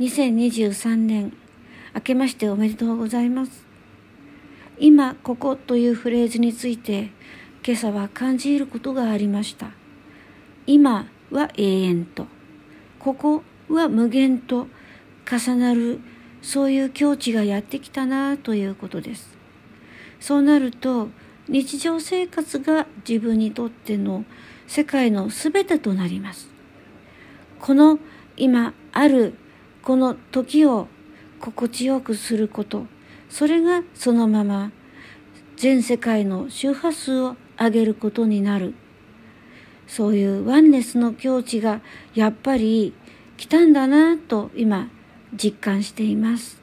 2023年明けましておめでとうございます。今ここというフレーズについて今朝は感じることがありました。今は永遠とここは無限と重なるそういう境地がやってきたなということです。そうなると日常生活が自分にとっての世界の全てとなります。この今あるこの時を心地よくすることそれがそのまま全世界の周波数を上げることになる。そういうワンネスの境地がやっぱり来たんだなと今実感しています。